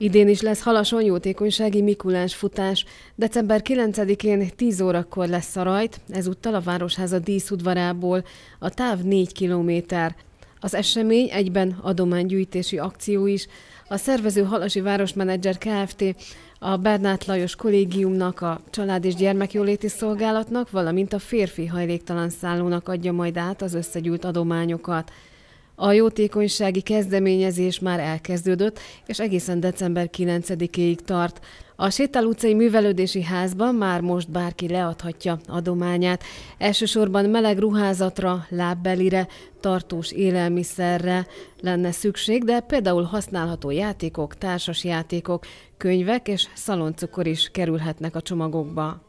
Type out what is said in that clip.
Idén is lesz Halason jótékonysági Mikulás futás. December 9-én 10 órakor lesz a rajt, ezúttal a Városháza díszudvarából. A táv 4 kilométer. Az esemény egyben adománygyűjtési akció is. A szervező Halasi Városmenedzser Kft. a Bernát Lajos Kollégiumnak, a Család és Gyermekjóléti Szolgálatnak, valamint a férfi hajléktalan szállónak adja majd át az összegyűlt adományokat. A jótékonysági kezdeményezés már elkezdődött, és egészen december 9-ig tart. A Sétál utcai művelődési házban már most bárki leadhatja adományát. Elsősorban meleg ruházatra, lábbelire, tartós élelmiszerre lenne szükség, de például használható játékok, társas játékok, könyvek és szaloncukor is kerülhetnek a csomagokba.